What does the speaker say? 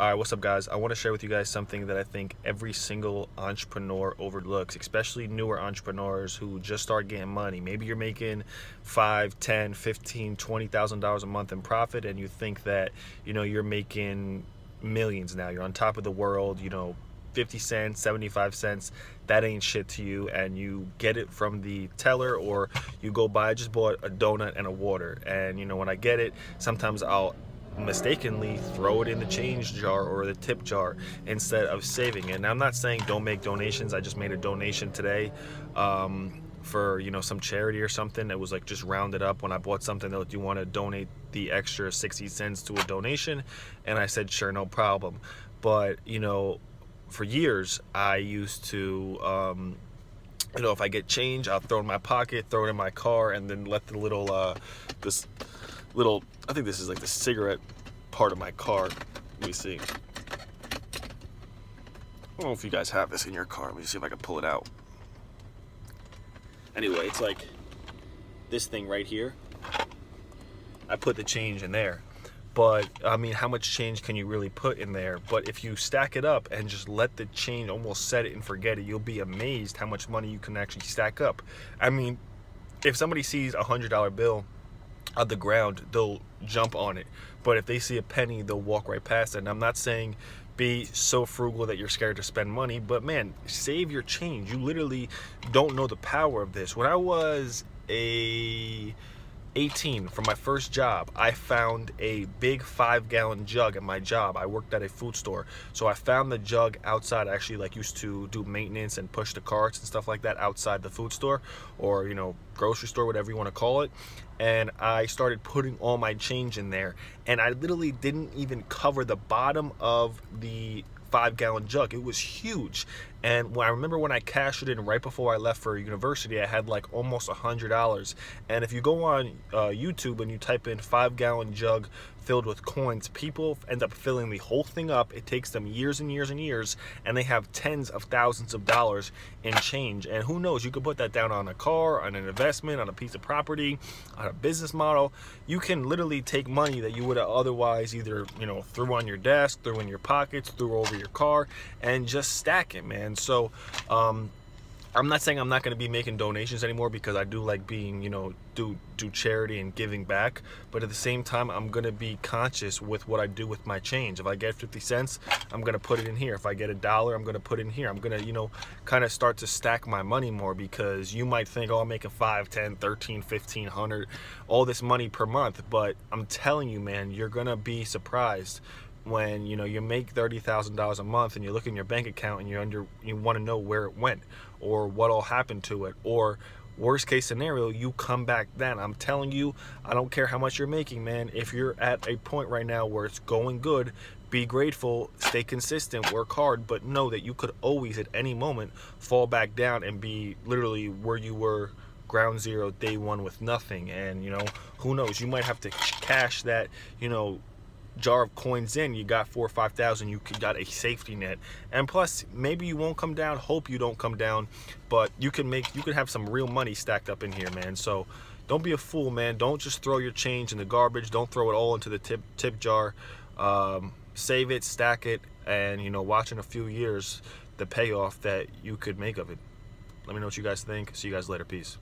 All right, what's up, guys? I want to share with you guys something that I think every single entrepreneur overlooks, especially newer entrepreneurs who just start getting money. Maybe you're making five, ten, fifteen, twenty thousand dollars a month in profit, and you think that you know you're making millions now. You're on top of the world. You know, 50 cents, 75 cents, that ain't shit to you. And you get it from the teller or you go buy, I just bought a donut and a water. And you know, when I get it, sometimes I'll mistakenly throw it in the change jar or the tip jar instead of saving it. And I'm not saying don't make donations. I just made a donation today um, for you know some charity or something. It was like just rounded up when I bought something that you want to donate the extra 60 cents to a donation, and I said sure, no problem. But you know, for years I used to. Um, you know, if I get change, I'll throw it in my pocket, throw it in my car, and then let the little, uh, this little, I think this is like the cigarette part of my car. Let me see. I don't know if you guys have this in your car. Let me see if I can pull it out. Anyway, it's like this thing right here. I put the change in there. But, I mean, how much change can you really put in there? But if you stack it up and just let the change almost set it and forget it, you'll be amazed how much money you can actually stack up. I mean, if somebody sees a $100 bill on the ground, they'll jump on it. But if they see a penny, they'll walk right past it. And I'm not saying be so frugal that you're scared to spend money, but man, save your change. You literally don't know the power of this. When I was a 18 for my first job i found a big five gallon jug at my job. I worked at a food store. So i found the jug outside. I actually like used to do maintenance and push the carts and stuff like that outside the food store or you know grocery store whatever you want to call it. And i started putting all my change in there. And i literally didn't even cover the bottom of the five gallon jug. It was huge. And when I remember when I cashed it in right before I left for university, I had like almost a hundred dollars. And if you go on uh, YouTube and you type in five gallon jug filled with coins, people end up filling the whole thing up. It takes them years and years and years, and they have tens of thousands of dollars in change. And who knows, you could put that down on a car, on an investment, on a piece of property, on a business model. You can literally take money that you would have otherwise either, you know, threw on your desk, threw in your pockets, threw over your car, and just stack it, man. And so, um, I'm not saying I'm not going to be making donations anymore because I do like being, you know, do do charity and giving back. But at the same time, I'm going to be conscious with what I do with my change. If I get 50 cents, I'm going to put it in here. If I get a dollar, I'm going to put it in here. I'm going to, you know, kind of start to stack my money more because you might think, oh, I'm making 5, 10, 13, 1500, all this money per month. But I'm telling you, man, you're going to be surprised when you know you make thirty thousand dollars a month and you look in your bank account and you under you want to know where it went or what all happened to it or worst case scenario you come back then. I'm telling you i don't care how much you're making man. If you're at a point right now where it's going good be grateful stay consistent work hard but know that you could always at any moment fall back down and be literally where you were ground zero day one with nothing. And you know who knows? You might have to cash that you know jar of coins in, you got four or five thousand, you got a safety net. And plus, maybe you won't come down. Hope you don't come down, but you can make you can have some real money stacked up in here, man. So don't be a fool, man. Don't just throw your change in the garbage. Don't throw it all into the tip tip jar. Um, save it, stack it, and you know, watch in a few years the payoff that you could make of it. Let me know what you guys think. See you guys later. Peace.